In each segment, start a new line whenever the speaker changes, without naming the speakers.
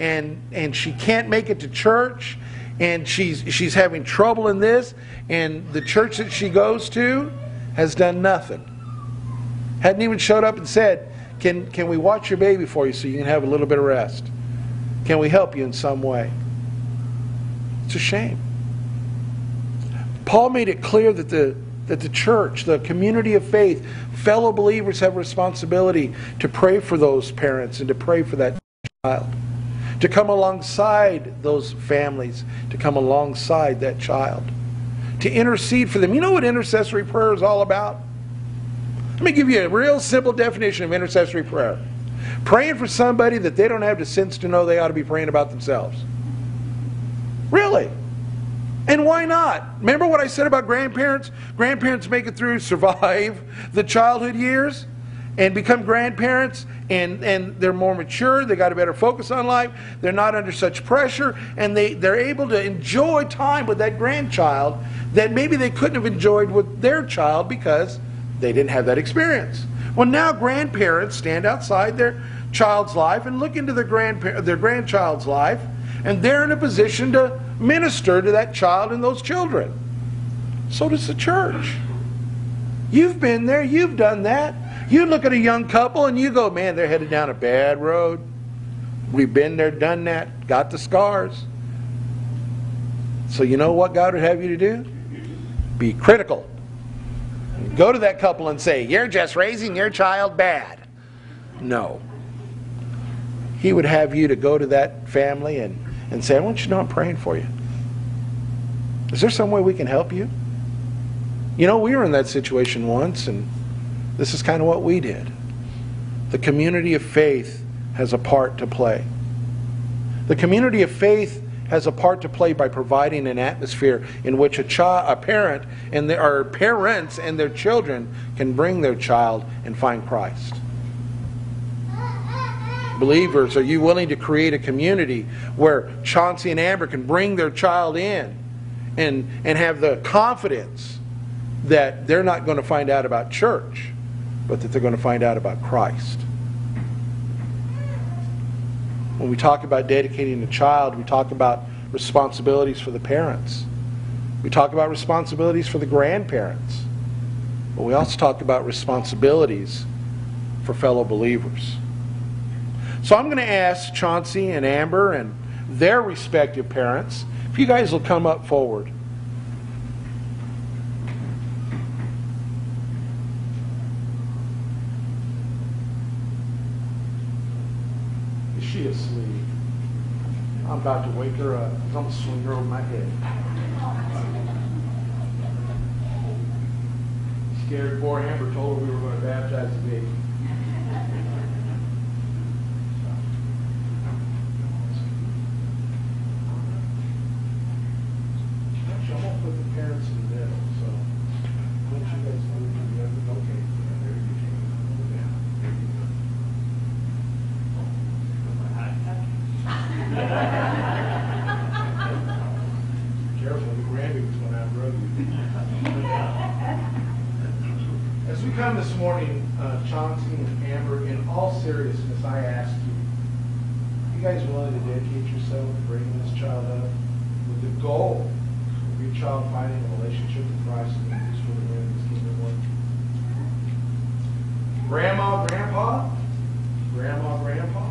and and she can't make it to church. And she's she's having trouble in this. And the church that she goes to has done nothing. Hadn't even showed up and said can can we watch your baby for you so you can have a little bit of rest? Can we help you in some way? It's a shame. Paul made it clear that the that the church, the community of faith, fellow believers have responsibility to pray for those parents and to pray for that child to come alongside those families, to come alongside that child, to intercede for them. You know what intercessory prayer is all about? Let me give you a real simple definition of intercessory prayer praying for somebody that they don't have the sense to know they ought to be praying about themselves. Really? And why not? Remember what I said about grandparents? Grandparents make it through, survive the childhood years, and become grandparents and, and they're more mature, they got a better focus on life, they're not under such pressure, and they, they're able to enjoy time with that grandchild that maybe they couldn't have enjoyed with their child because they didn't have that experience. Well, now grandparents stand outside their child's life and look into their, grandpa- their grandchild's life, and they're in a position to minister to that child and those children. So does the church. You've been there, you've done that. You look at a young couple and you go, man, they're headed down a bad road. We've been there, done that, got the scars. So you know what God would have you to do? Be critical. Go to that couple and say, You're just raising your child bad. No. He would have you to go to that family and, and say, I want you to know I'm praying for you. Is there some way we can help you? You know, we were in that situation once, and this is kind of what we did. The community of faith has a part to play. The community of faith has a part to play by providing an atmosphere in which a child, a parent, and their or parents and their children can bring their child and find Christ. Believers, are you willing to create a community where Chauncey and Amber can bring their child in and, and have the confidence that they're not going to find out about church? But that they're going to find out about Christ. When we talk about dedicating a child, we talk about responsibilities for the parents. We talk about responsibilities for the grandparents. But we also talk about responsibilities for fellow believers. So I'm going to ask Chauncey and Amber and their respective parents if you guys will come up forward. She asleep. I'm about to wake her up. I'm going to swing her over my head. Scared poor Amber told her we were going to baptize the baby. morning, uh, Chauncey and Amber, in all seriousness, I ask you, you guys willing to dedicate yourself to bringing this child up with the goal of your child finding a relationship with Christ and being useful to him in his kingdom work? Grandma, Grandpa, Grandma, Grandpa,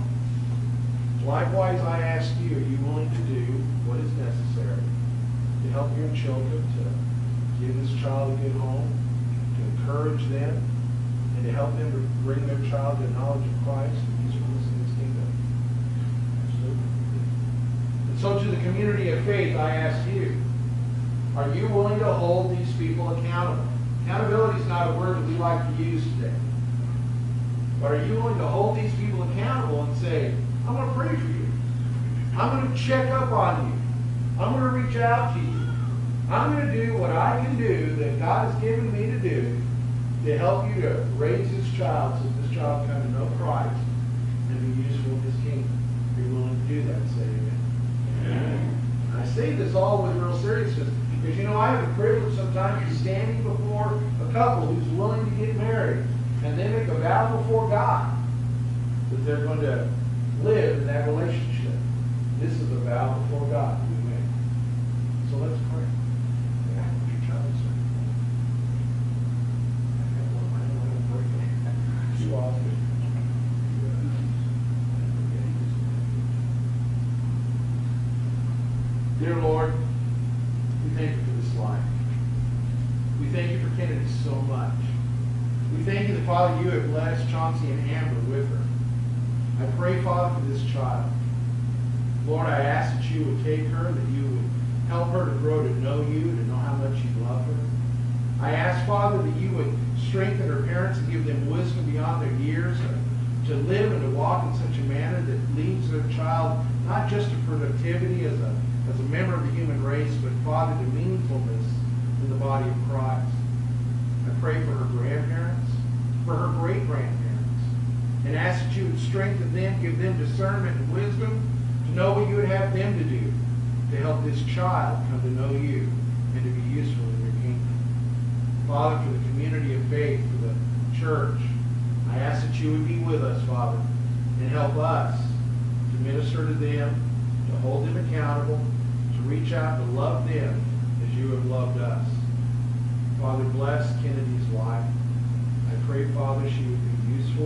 likewise, I ask you, are you willing to do what is necessary to help your children to give this child a good home, to encourage them, and to help them to bring their child to knowledge of Christ and usefulness in his kingdom. Absolutely. And so to the community of faith, I ask you, are you willing to hold these people accountable? Accountability is not a word that we like to use today. But are you willing to hold these people accountable and say, I'm going to pray for you. I'm going to check up on you. I'm going to reach out to you. I'm going to do what I can do that God has given me to do to help you to raise his child so this child come to know Christ and be useful in his kingdom. be you willing to do that, say amen. amen. I say this all with real seriousness because, you know, I have the privilege sometimes of standing before a couple who's willing to get married and they make a vow before God that they're going to live in that relationship. This is a vow before God we make. So let's pray. Dear Lord, we thank you for this life. We thank you for Kennedy so much. We thank you that, Father, you have blessed Chauncey and Amber with her. I pray, Father, for this child. Lord, I ask that you would take her, that you would help her to grow to know you, to know how much you love her. I ask, Father, that you would strengthen her parents and give them wisdom beyond their years to, live and to walk in such a manner that leads their child not just to productivity as a, as a member of the human race, but, Father, to meaningfulness in the body of Christ. I pray for her grandparents, for her great-grandparents, and ask that you would strengthen them, give them discernment and wisdom to know what you would have them to do to help this child come to know you and to be useful in your kingdom. Father, for the community of faith, for the church, I ask that you would be with us, Father, and help us to minister to them, to hold them accountable, to reach out to love them as you have loved us. Father, bless Kennedy's life. I pray, Father, she would be useful